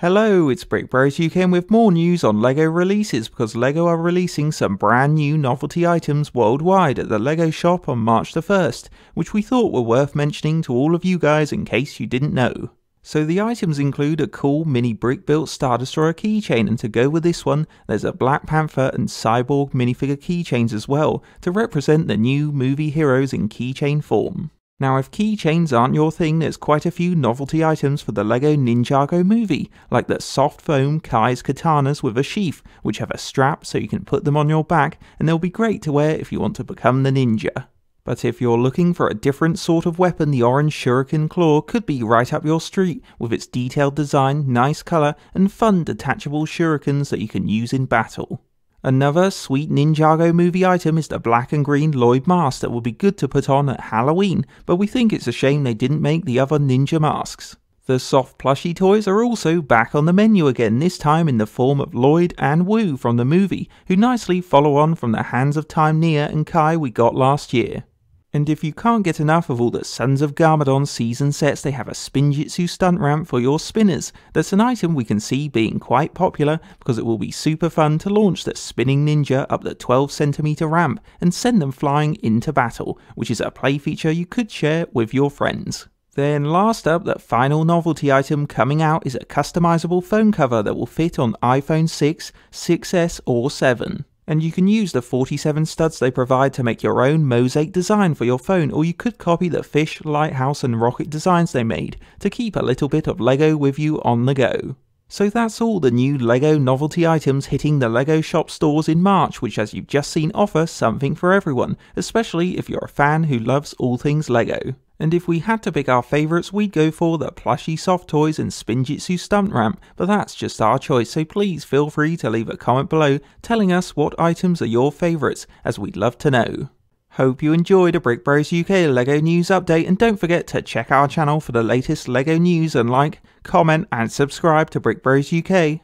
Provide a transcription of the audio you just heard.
Hello, it's Brick Bros UK with more news on LEGO releases because LEGO are releasing some brand new novelty items worldwide at the LEGO shop on March the 1st, which we thought were worth mentioning to all of you guys in case you didn't know. So the items include a cool mini brick built Star Destroyer keychain and to go with this one, there's a Black Panther and Cyborg minifigure keychains as well to represent the new movie heroes in keychain form. Now, if keychains aren't your thing, there's quite a few novelty items for the LEGO Ninjago movie, like the soft foam Kai's katanas with a sheath, which have a strap so you can put them on your back, and they'll be great to wear if you want to become the ninja. But if you're looking for a different sort of weapon, the orange Shuriken Claw could be right up your street, with its detailed design, nice colour, and fun detachable shurikens that you can use in battle. Another sweet Ninjago movie item is the black and green Lloyd mask that will be good to put on at Halloween, but we think it's a shame they didn't make the other ninja masks. The soft plushie toys are also back on the menu again, this time in the form of Lloyd and Wu from the movie, who nicely follow on from the Hands of Time Nya and Kai we got last year. And if you can't get enough of all the Sons of Garmadon season sets, they have a Spinjitzu stunt ramp for your spinners. That's an item we can see being quite popular because it will be super fun to launch the spinning ninja up the 12cm ramp and send them flying into battle, which is a play feature you could share with your friends. Then last up, the final novelty item coming out is a customizable phone cover that will fit on iPhone 6, 6S or 7 and you can use the 47 studs they provide to make your own mosaic design for your phone or you could copy the fish, lighthouse and rocket designs they made to keep a little bit of LEGO with you on the go. So that's all the new LEGO novelty items hitting the LEGO shop stores in March which as you've just seen offer something for everyone, especially if you're a fan who loves all things LEGO. And if we had to pick our favourites, we'd go for the plushy soft toys and Spinjitzu stunt ramp, but that's just our choice, so please feel free to leave a comment below telling us what items are your favourites, as we'd love to know. Hope you enjoyed a Brick Bros UK LEGO news update, and don't forget to check our channel for the latest LEGO news and like, comment, and subscribe to Brick Bros UK.